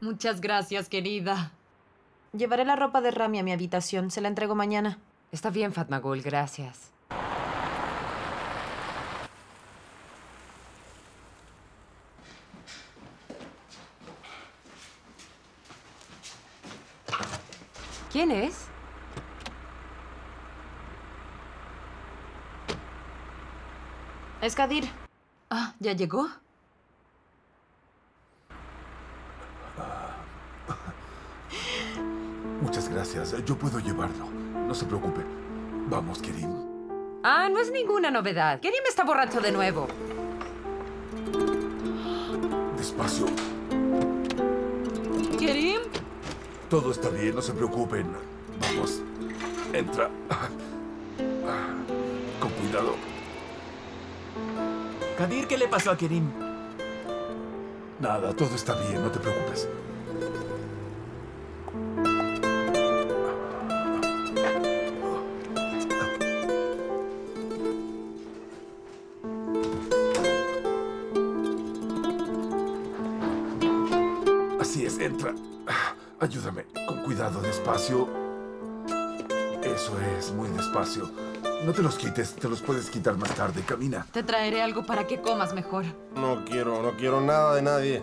Muchas gracias, querida. Llevaré la ropa de Rami a mi habitación. Se la entrego mañana. Está bien, Fatmagul, gracias. ¿Quién es? Es Kadir. Ah, ¿ya llegó? Muchas gracias. Yo puedo llevarlo. No se preocupe. Vamos, Kerim. Ah, no es ninguna novedad. Kerim está borracho de nuevo. Despacio. ¿Kerim? Todo está bien, no se preocupen. Vamos. Entra. Con cuidado. Kadir, ¿qué le pasó a Kerim? Nada, todo está bien, no te preocupes. Así es, entra. Ayúdame, con cuidado, despacio. Eso es, muy despacio. No te los quites, te los puedes quitar más tarde. Camina. Te traeré algo para que comas mejor. No quiero, no quiero nada de nadie.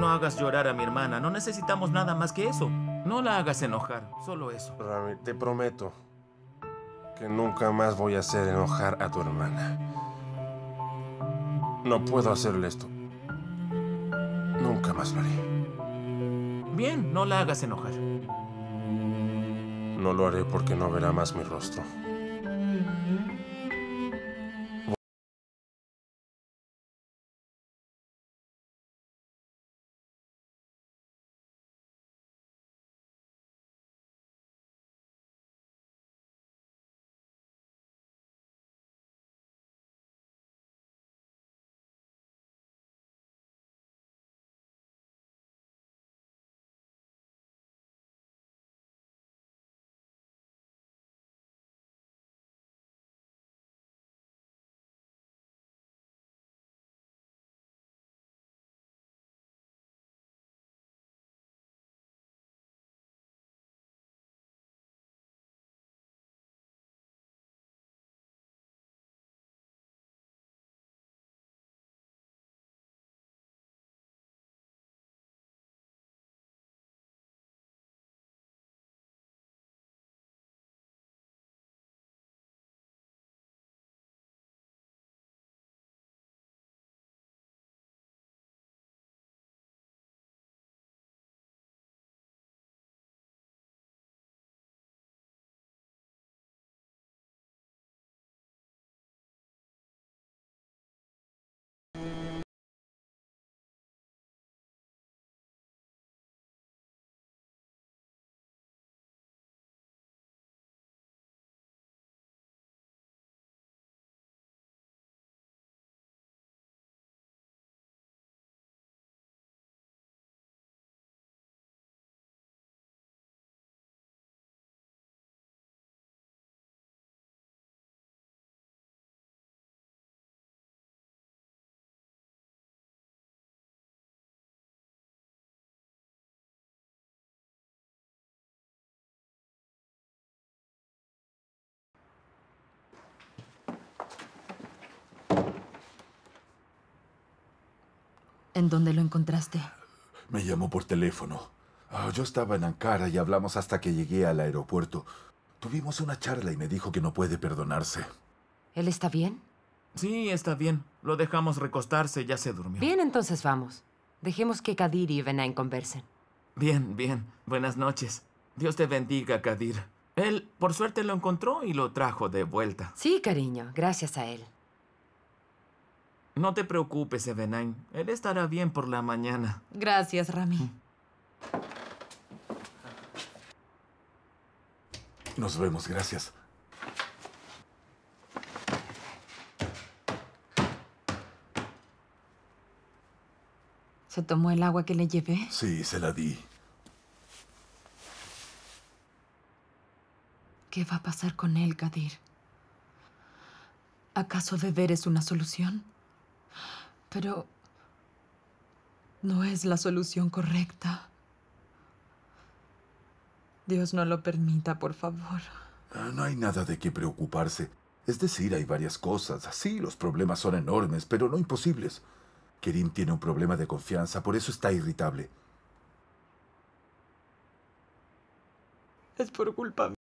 No hagas llorar a mi hermana. No necesitamos nada más que eso. No la hagas enojar. Solo eso. Rami, te prometo que nunca más voy a hacer enojar a tu hermana. No puedo hacerle esto. Nunca más lo haré. Bien, no la hagas enojar. No lo haré porque no verá más mi rostro. ¿En dónde lo encontraste? Me llamó por teléfono. Ah, yo estaba en Ankara y hablamos hasta que llegué al aeropuerto. Tuvimos una charla y me dijo que no puede perdonarse. ¿Él está bien? Sí, está bien. Lo dejamos recostarse, ya se durmió. Bien, entonces vamos. Dejemos que Kadir y Benain conversen. Bien, bien. Buenas noches. Dios te bendiga, Kadir. Él, por suerte, lo encontró y lo trajo de vuelta. Sí, cariño, gracias a él. No te preocupes, Evenain. Él estará bien por la mañana. Gracias, Rami. Nos vemos, gracias. ¿Se tomó el agua que le llevé? Sí, se la di. ¿Qué va a pasar con él, Kadir? ¿Acaso beber es una solución? Pero no es la solución correcta. Dios no lo permita, por favor. Ah, No hay nada de qué preocuparse. Es decir, hay varias cosas. Sí, los problemas son enormes, pero no imposibles. Kerim tiene un problema de confianza, por eso está irritable. Es por culpa